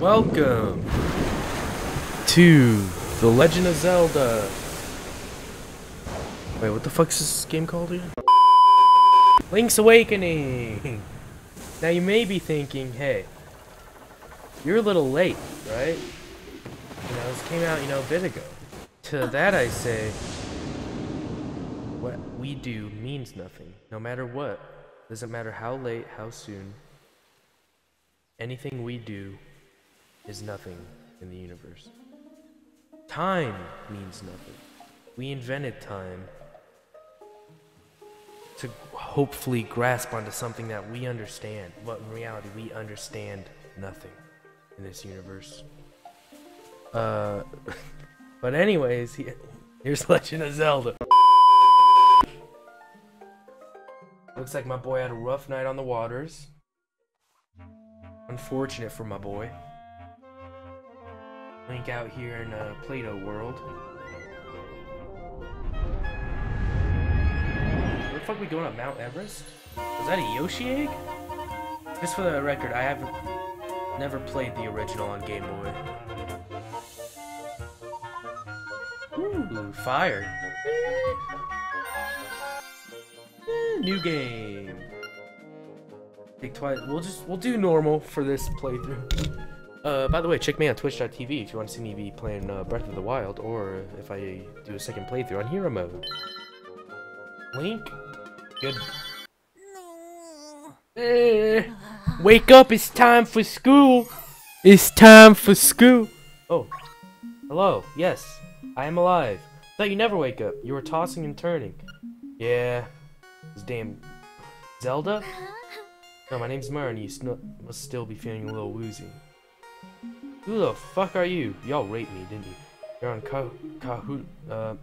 Welcome to The Legend of Zelda. Wait, what the fuck is this game called again? Link's Awakening! Now you may be thinking, hey, you're a little late, right? You know, this came out, you know, a bit ago. To that I say, what we do means nothing, no matter what. Doesn't matter how late, how soon. Anything we do is nothing in the universe. Time means nothing. We invented time to hopefully grasp onto something that we understand, but in reality, we understand nothing in this universe. Uh, but anyways, here's Legend of Zelda. Looks like my boy had a rough night on the waters. Unfortunate for my boy. Link out here in uh, Plato world. Where the fuck we going up Mount Everest? Was that a Yoshi egg? Just for the record, I have never played the original on Game Boy. Ooh, fire. Eh, New game. We'll just we'll do normal for this playthrough. Uh, by the way, check me out on Twitch.tv if you want to see me be playing uh, Breath of the Wild, or if I do a second playthrough on Hero Mode. Link, good. No. Eh, wake up! It's time for school. It's time for school. Oh, hello. Yes, I am alive. Thought you never wake up. You were tossing and turning. Yeah, this damn Zelda. No, my name's Marin. You must still be feeling a little woozy. Who the fuck are you? Y'all raped me, didn't you? You're on Ka Kahoot, uh,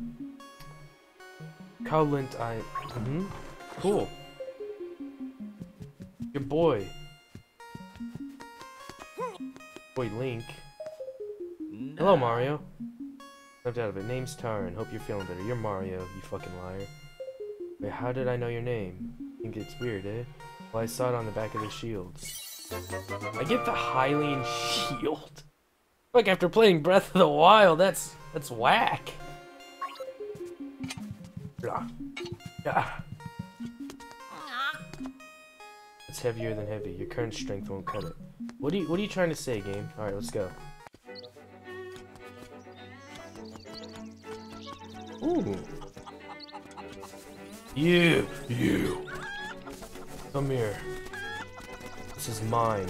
Koholint, I, mm hmm, cool. Your boy. Boy, Link. Hello, Mario. Left out of it. Name's Tarin. Hope you're feeling better. You're Mario, you fucking liar. Wait, how did I know your name? Think it's weird, eh? Well, I saw it on the back of the shield. I get the Hylian shield. Like after playing Breath of the Wild, that's that's whack. Blah. Ah. It's heavier than heavy. Your current strength won't cut it. What are you what are you trying to say, game? Alright, let's go. Ooh. You, you. Come here. This is mine.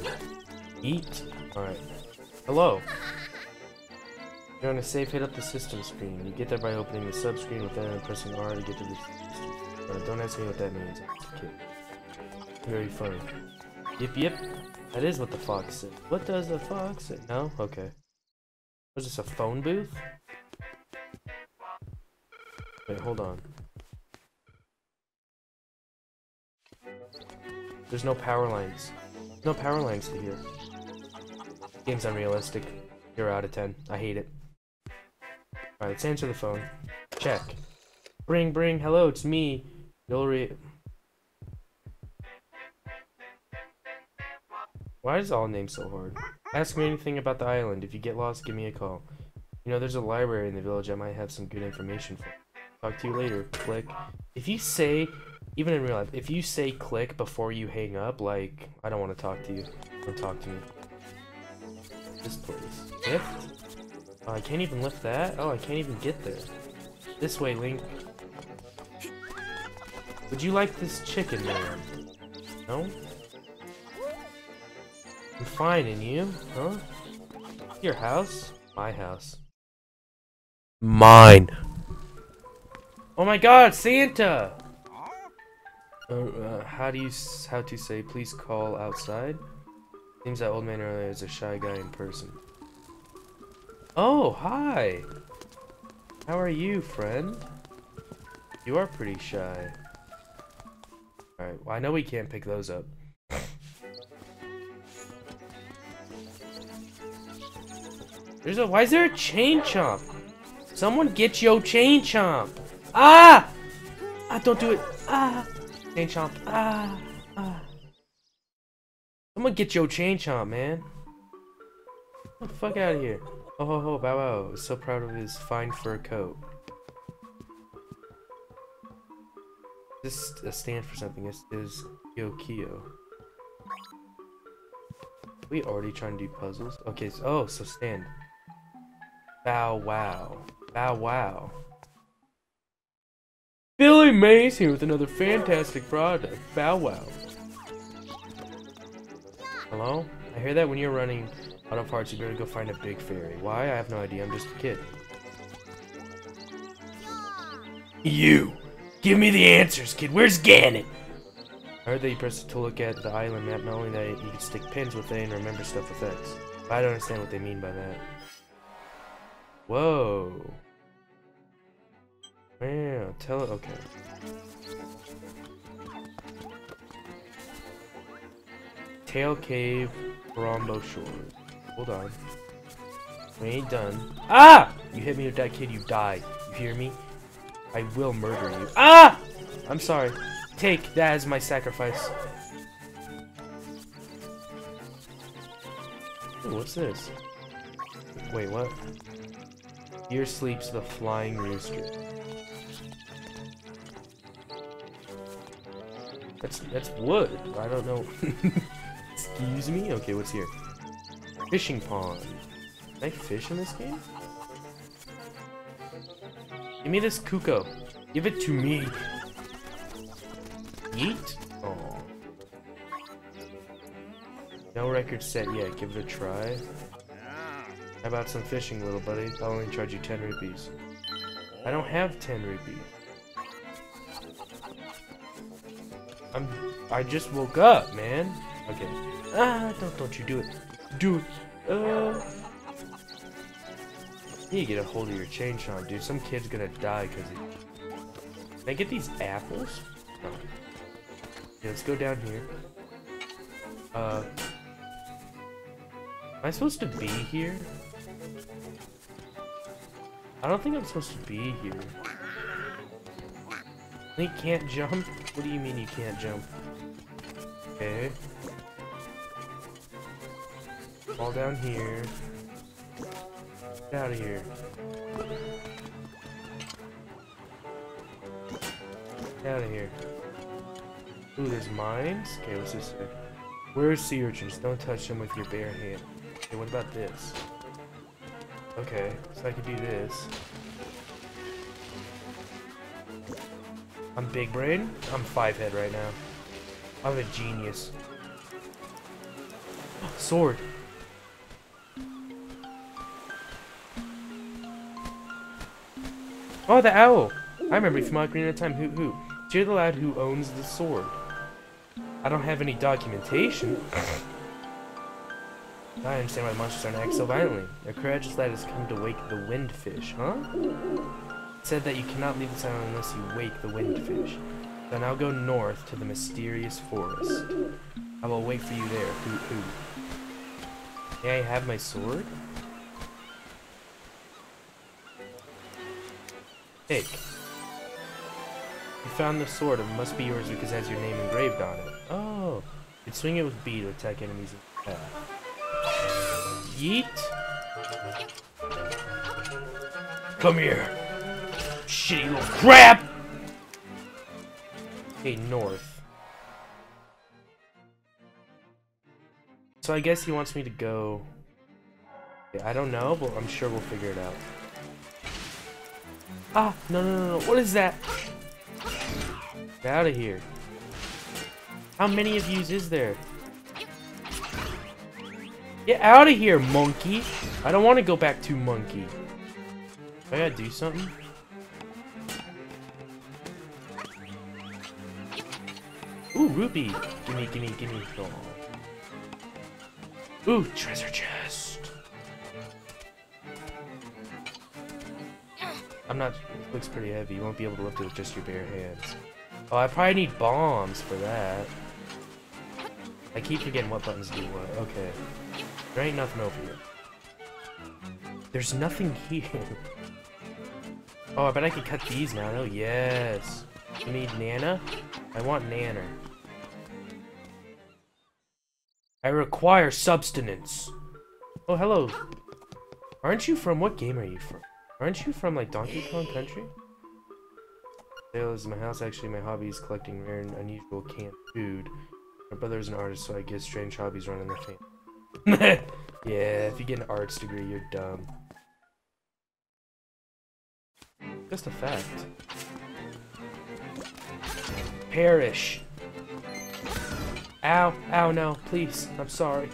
Eat? Alright. Hello. You're on a safe, hit up the system screen. You get there by opening the sub screen with that and pressing R to get to the system. Uh, don't ask me what that means. Okay. Very funny. Yep, yep. That is what the fox said. What does the fox say? No? Okay. Was this a phone booth? Wait, hold on. There's no power lines. No power lines to here. Game's unrealistic. You're out of 10. I hate it. Alright, let's answer the phone. Check. Bring, bring, hello, it's me. Yulri. Why is all names so hard? Ask me anything about the island. If you get lost, give me a call. You know, there's a library in the village I might have some good information for. Talk to you later. Click. If you say, even in real life, if you say click before you hang up, like, I don't want to talk to you. Don't talk to me. This place. Lift? Oh, I can't even lift that? Oh, I can't even get there. This way, Link. Would you like this chicken, man? No? I'm fine, and you? Huh? Your house? My house. Mine. Oh my god, Santa! Uh, uh, how do you, s- how to say, please call outside? Seems that old man earlier is a shy guy in person. Oh, hi! How are you, friend? You are pretty shy. Alright, well, I know we can't pick those up. There's a- why is there a chain chomp? Someone get yo chain chomp! Ah! Ah, don't do it! Ah! Chain chomp, ah! Ah! Someone get yo chain chomp, man. Get the fuck out of here. Oh ho ho, Bow Wow is so proud of his fine fur coat. This a stand for something. This is Yokio. We already trying to do puzzles? Okay, so, oh, so stand. Bow wow. Bow wow. Billy Mays here with another fantastic product. Bow wow. Hello? I hear that when you're running auto parts, you better go find a big fairy. Why? I have no idea. I'm just a kid. You! Give me the answers, kid. Where's Ganon? I heard that you pressed to look at the island map, not only that you can stick pins with it and remember stuff with X. I don't understand what they mean by that. Whoa. Wow, tell it, okay. Tail Cave, Rombo Shores. Hold on. We ain't done. Ah! You hit me with that kid, you die. You hear me? I will murder you. Ah! I'm sorry. Take that as my sacrifice. Ooh, what's this? Wait, what? Here sleeps the flying rooster. That's that's wood. I don't know. Excuse me? Okay, what's here? Fishing pond. Can I fish in this game? Give me this Kuko. Give it to me. Yeet? Oh. No record set yet. Give it a try. How about some fishing, little buddy? I'll only charge you 10 rupees. I don't have 10 rupees. I'm... I just woke up, man. Okay. Ah, don't, don't you do it. It. Uh... You need to get a hold of your chain, Sean, dude. Some kid's gonna die because he... Can I get these apples? No. Okay, let's go down here. Uh... Am I supposed to be here? I don't think I'm supposed to be here. You can't jump? What do you mean you can't jump? Okay. Fall down here. Get out of here. Get out of here. Ooh, there's mines? Okay, what's this say? Where's sea urchins? Don't touch them with your bare hand. Okay, what about this? Okay, so I could do this. I'm big brain. I'm five head right now. I'm a genius. Sword. Oh, the owl! I remember from Ocarina of Time. Who, who? You're the lad who owns the sword. I don't have any documentation. I understand why the monsters are act so violently. A courageous lad has come to wake the windfish, huh? Said that you cannot leave this island unless you wake the windfish. Then I'll go north to the mysterious forest. I will wait for you there, hoot hoot. May I have my sword? Take. You found the sword. It must be yours because it has your name engraved on it. Oh. You swing it with B to attack enemies. Yeet. Come here. Shitty little crap! Hey, north. So I guess he wants me to go... Yeah, I don't know, but I'm sure we'll figure it out. Ah, no, no, no, no. What is that? Get out of here. How many of yous is there? Get out of here, monkey. I don't want to go back to monkey. I gotta do something? Ooh, ruby. Gimme, gimme, gimme. Oh. Ooh, treasure chest. I'm not, it looks pretty heavy. You won't be able to lift it with just your bare hands. Oh, I probably need bombs for that. I keep forgetting what buttons do what. Okay. There ain't nothing over here. There's nothing here. Oh, I bet I can cut these now. Oh, yes. You need Nana? I want Nana. I require substance. Oh, hello. Aren't you from, what game are you from? Aren't you from, like, Donkey Kong Country? Sales is my house, actually, my hobby is collecting rare and unusual canned food. My brother's an artist, so I guess strange hobbies run in their family. yeah, if you get an arts degree, you're dumb. Just a fact. Perish. Ow, ow, no, please, I'm sorry.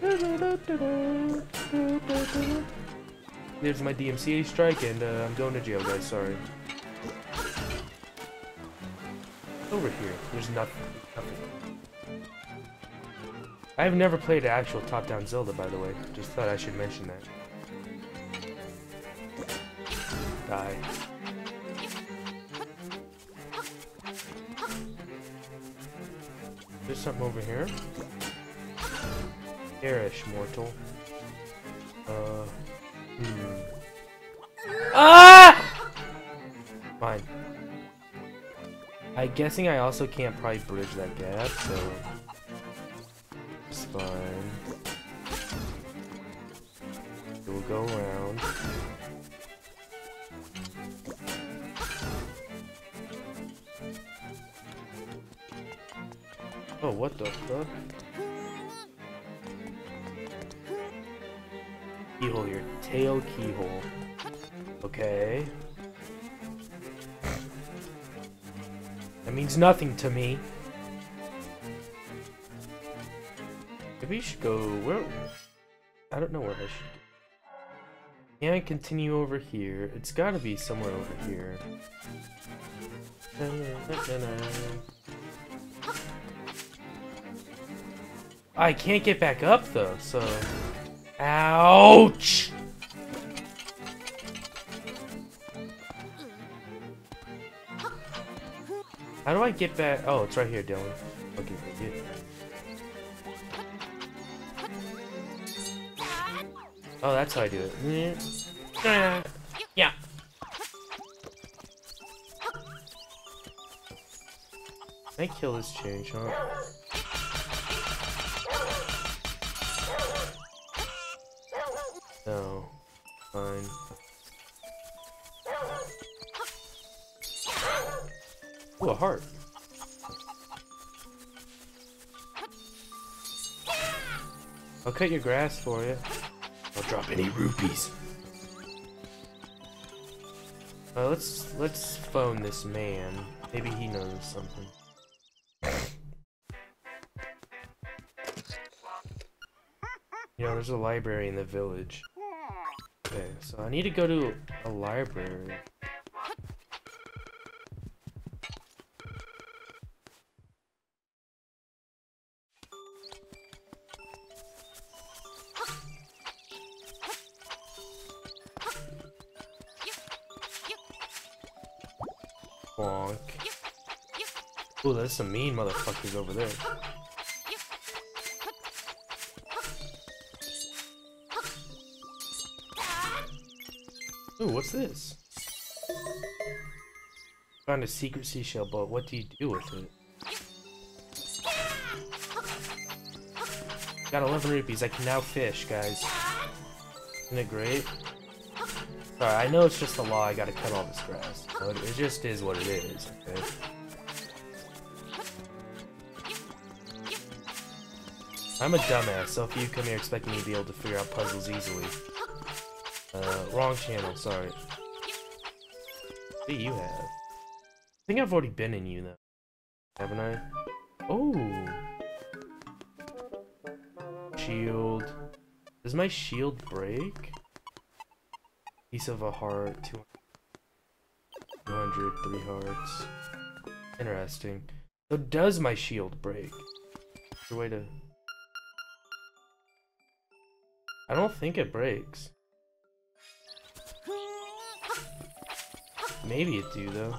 There's my DMCA strike, and uh, I'm going to jail, guys. Sorry. Over here, there's nothing. nothing. I've never played an actual top-down Zelda, by the way. Just thought I should mention that. Die. There's something over here. Perish, mortal. Uh. Hmm. Ah! Fine. I'm guessing I also can't probably bridge that gap, so. It's fine. We'll go around. Oh, what the fuck? Keyhole here. Tail keyhole. Okay. That means nothing to me. Maybe you should go... Where... I don't know where I should Can I continue over here? It's gotta be somewhere over here. I can't get back up though, so... Ouch! How do I get back? Oh, it's right here, Dylan. Okay, good. Oh, that's how I do it. Yeah. Can I kill this change, huh? Fine. Ooh, a heart. I'll cut your grass for you. I'll drop any rupees. Uh, let's let's phone this man. Maybe he knows something. You know, there's a library in the village. I need to go to a library. Bonk. Ooh, there's some mean motherfuckers over there. Ooh, what's this? Found a secret seashell but What do you do with it? Got 11 rupees. I can now fish, guys. Isn't it great? Sorry, I know it's just the law. I gotta cut all this grass. But it just is what it is, okay? I'm a dumbass, so if you come here expecting me to be able to figure out puzzles easily, uh, wrong channel, sorry. What do you have? I think I've already been in you, though. Haven't I? Oh! Shield. Does my shield break? Piece of a heart, 200, three hearts. Interesting. So does my shield break? Is way to... I don't think it breaks. Maybe it do, though.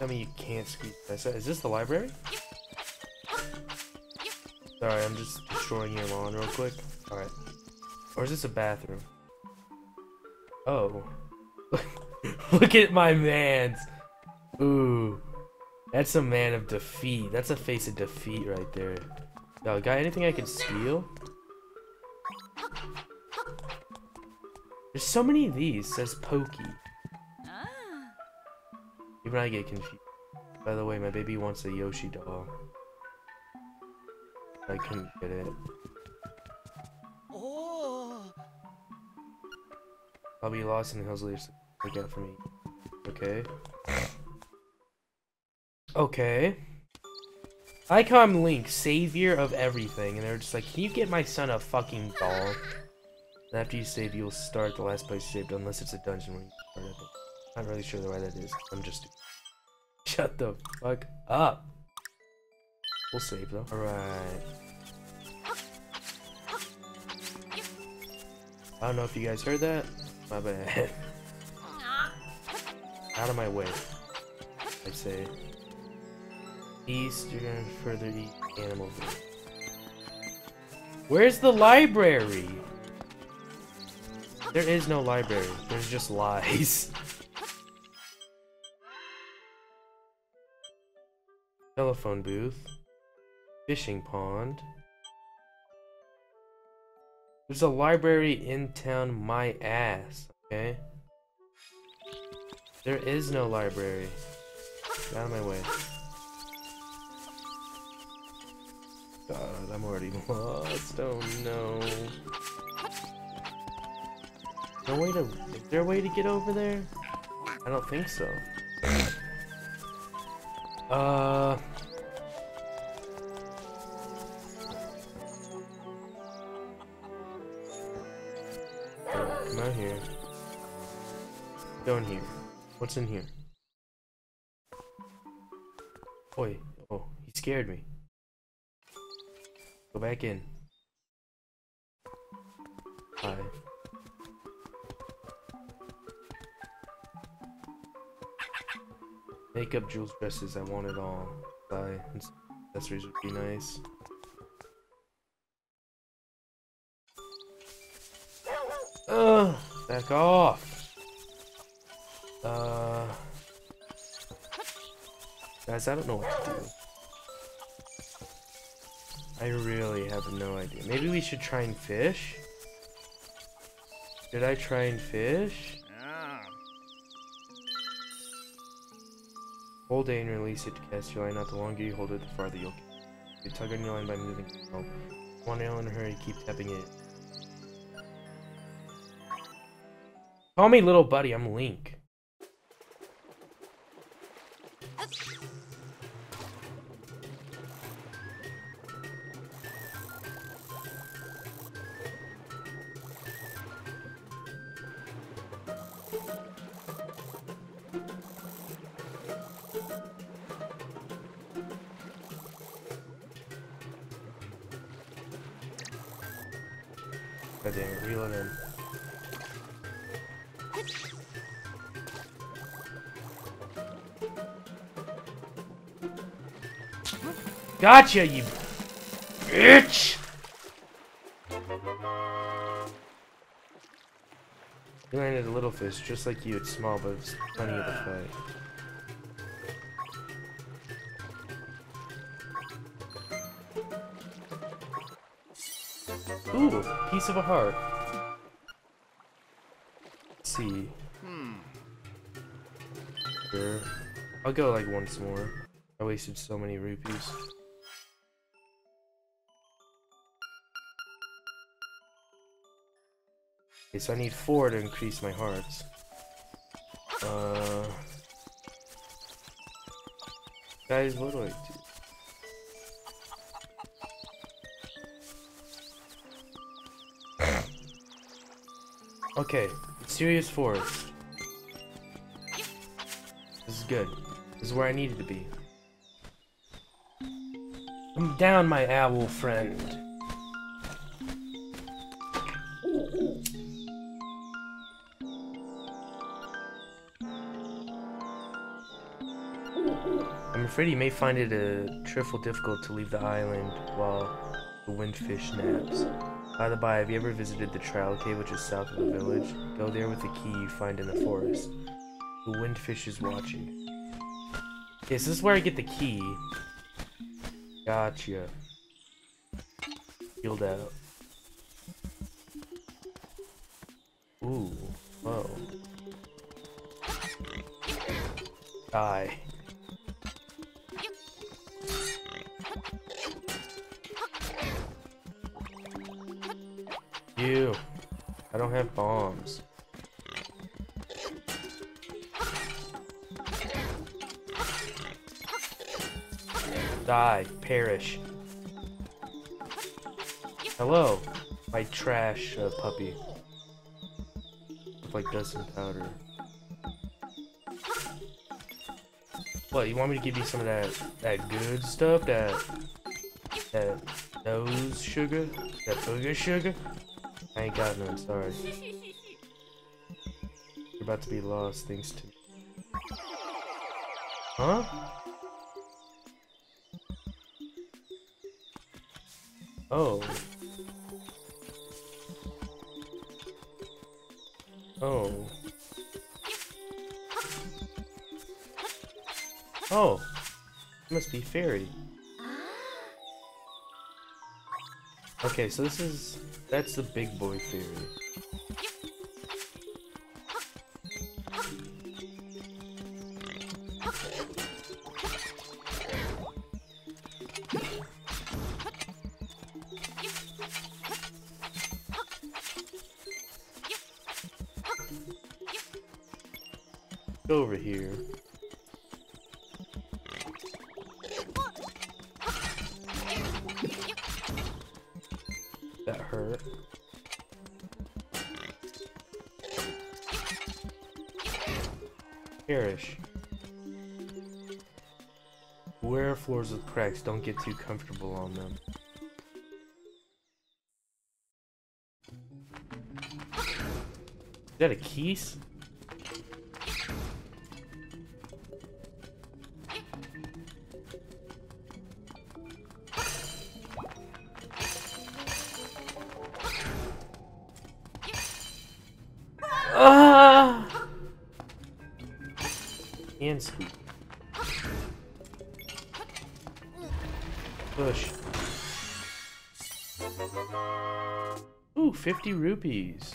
I mean, you can't squeeze this. Is this the library? Sorry, I'm just destroying your lawn real quick. Alright. Or is this a bathroom? Oh. Look at my man's. Ooh. That's a man of defeat. That's a face of defeat right there. Yo, got anything I can steal? There's so many of these, says Pokey. Ah. Even I get confused. By the way, my baby wants a Yoshi doll. I couldn't get it. Oh. I'll be lost in the hills later. Look out for me. Okay. Okay. I how Link, savior of everything, and they're just like, can you get my son a fucking doll? And after you save, you'll start the last place saved, unless it's a dungeon where you start at. But not really sure why that is. I'm just. Shut the fuck up. We'll save though. Alright. I don't know if you guys heard that. My bad. Out of my way. I say. East, you're gonna further eat animals. Where's the library? There is no library. There's just lies. Telephone booth. Fishing pond. There's a library in town, my ass, okay? There is no library. Get out of my way. God, I'm already lost. Oh no. No way to. Is there a way to get over there? I don't think so. Uh. Come out here. Go in here. What's in here? Oi. Oh, he scared me. Go back in. Makeup, jewels, dresses, I want it all. Buy. Accessories would be nice. Ugh, back off. Uh, guys, I don't know what to do. I really have no idea. Maybe we should try and fish? Did I try and fish? Hold A and release it to cast your line out. The longer you hold it, the farther you'll get. You tug on your line by moving. Oh. One nail in a hurry, keep tapping it. Call me little buddy, I'm Link. Gotcha, you bitch! You landed a little fish, just like you. It's small, but it's plenty of a fight. Ooh, piece of a heart. Let's see. Hmm. Sure. I'll go like once more. I wasted so many rupees. Okay, so I need four to increase my hearts. Uh, guys, what do I do? Okay, Serious Forest. This is good. This is where I needed to be. Come down, my owl friend. Afraid you may find it a trifle difficult to leave the island while the windfish naps. By the by, have you ever visited the Tail Cave, which is south of the village? Go there with the key you find in the forest. The windfish is watching. Okay, so this is where I get the key. Gotcha. Healed out. Ooh. Whoa. Die. My trash uh, puppy. Look like dust and powder. What, you want me to give you some of that that good stuff? That that nose sugar? That booger sugar? I ain't got none, sorry. You're about to be lost thanks to Huh? Oh. Oh. Oh. Must be fairy. Okay, so this is that's the big boy fairy. That hurt. Perish. Wear floors with cracks, don't get too comfortable on them. Is that a keys? 50 rupees.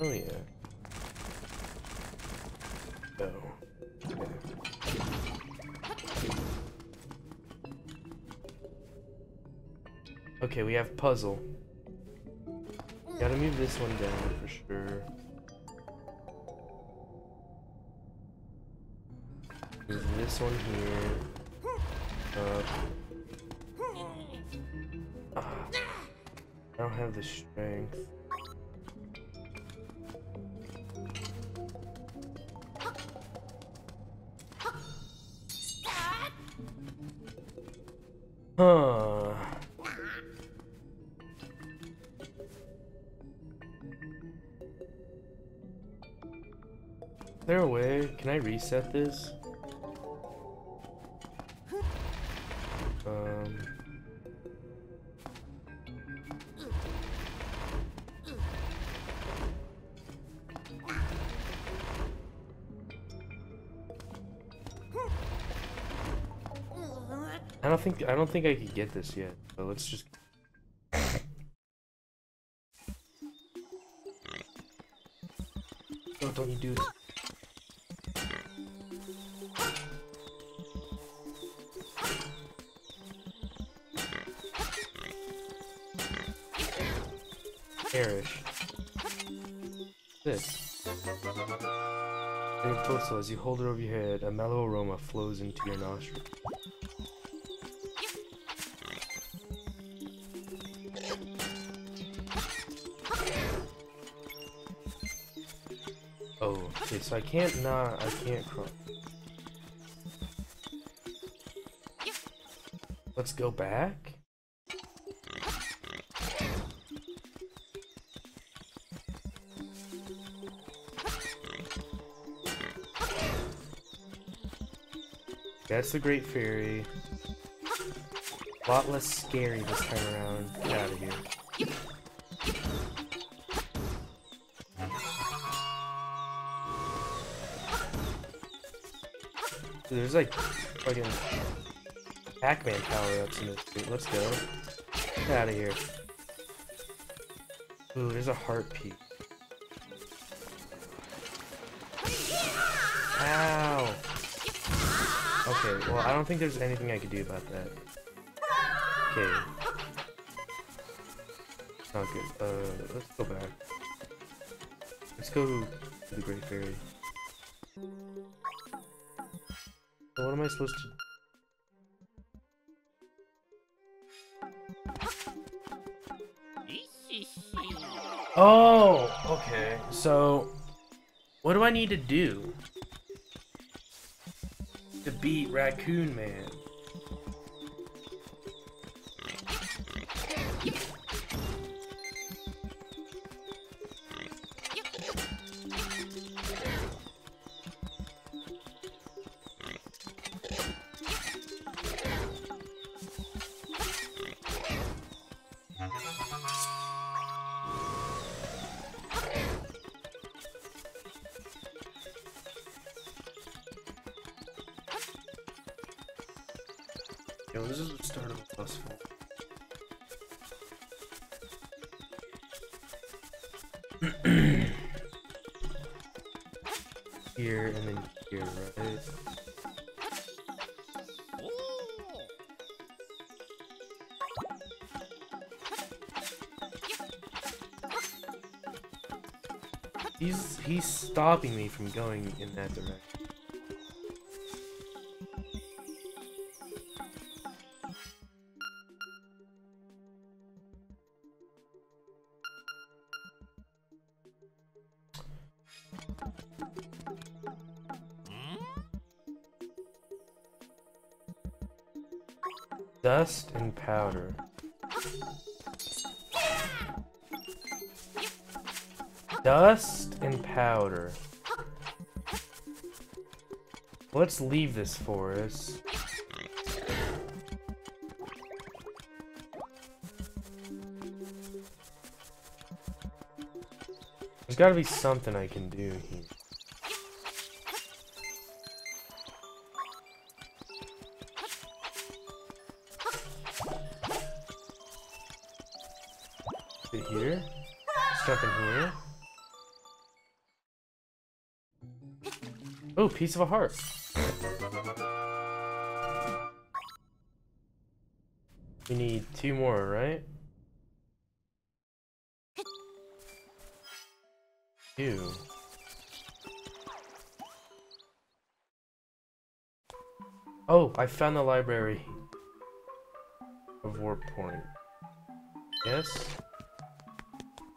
Oh yeah. Okay, we have puzzle. Gotta move this one down for sure. Move this one here. Up. Ah, I don't have the strength. Huh. Is there a way? Can I reset this? Think I don't think I could get this yet. So let's just. Oh, don't you do it? Perish. This. During postal, as you hold it over your head, a mellow aroma flows into your nostrils. So I can't not, I can't cross. Let's go back? That's the Great Fairy. A lot less scary this time around. Get out of here. Dude, there's like fucking Pac-Man power-ups in this dude. Let's go. Get out of here. Ooh, there's a heart piece. Ow! Okay, well, I don't think there's anything I could do about that. Okay. Not good. Uh, let's go back. Let's go to the Great Fairy. So what am I supposed to... Oh, okay. So, what do I need to do to beat Raccoon Man? This is the start a bus fall. here and then here, right? He's he's stopping me from going in that direction. Dust and powder. Dust and powder. Let's leave this forest. There's gotta be something I can do here. Piece of a heart. We need two more, right? Two. Oh, I found the library of Warp Point. Yes?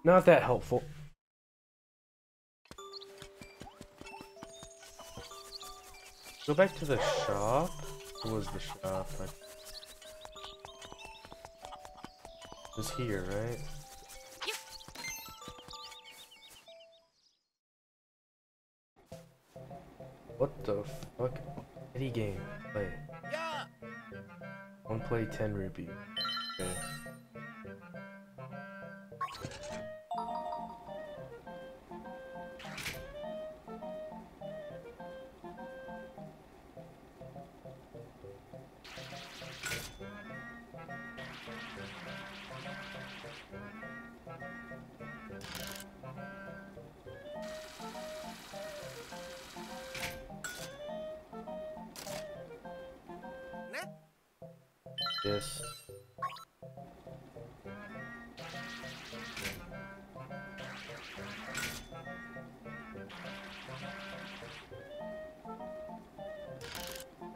Not that helpful. Go back to the shop. What was the shop? I... It was here, right? What the fuck? Any game. Play. One play, 10 rupee. Okay.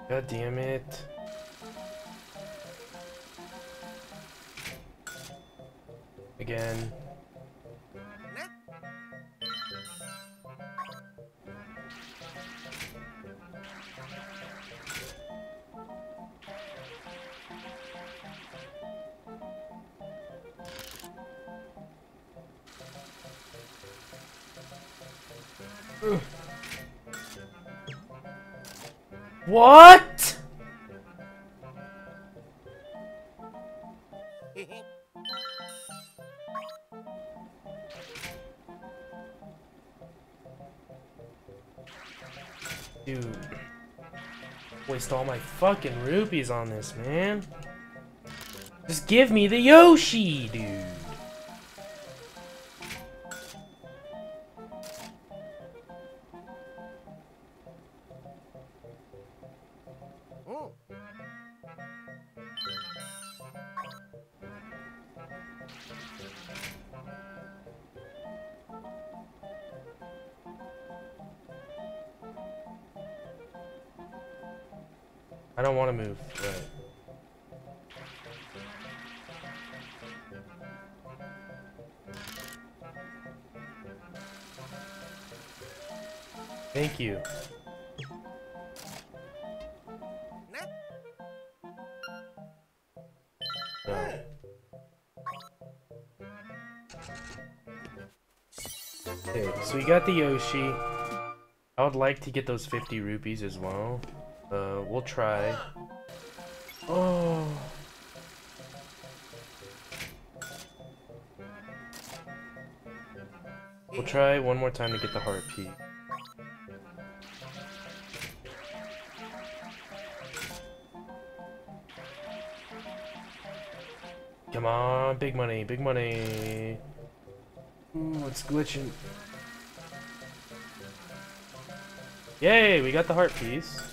God damn it. Again. What? Dude. Waste all my fucking rupees on this, man. Just give me the Yoshi, dude. I don't want to move. Right. Thank you. No. Okay, so we got the Yoshi. I would like to get those 50 rupees as well. Uh, we'll try. Oh. We'll try one more time to get the heart piece. Come on, big money, big money. Ooh, it's glitching. Yay, we got the heart piece.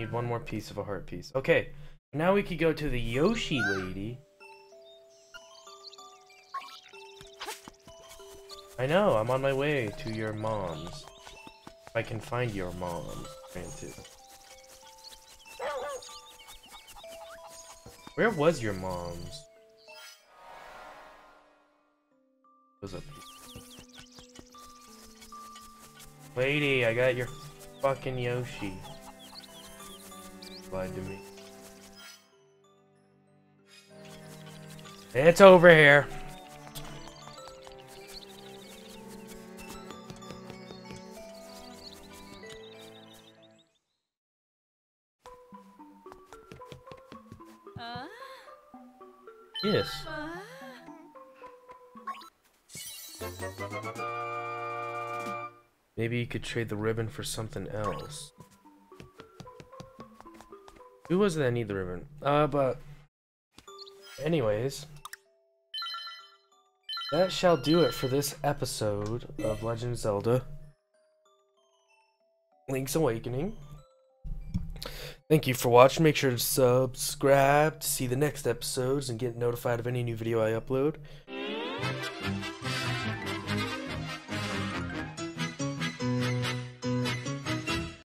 Need one more piece of a heart piece. Okay, now we could go to the Yoshi lady. I know, I'm on my way to your mom's. If I can find your mom, granted. Where was your mom's? Up. Lady, I got your fucking Yoshi. To me. It's over here. Yes. Maybe you could trade the ribbon for something else. Who was it that need the ribbon? Uh, but... Anyways... That shall do it for this episode of Legend of Zelda. Link's Awakening. Thank you for watching. Make sure to subscribe to see the next episodes and get notified of any new video I upload.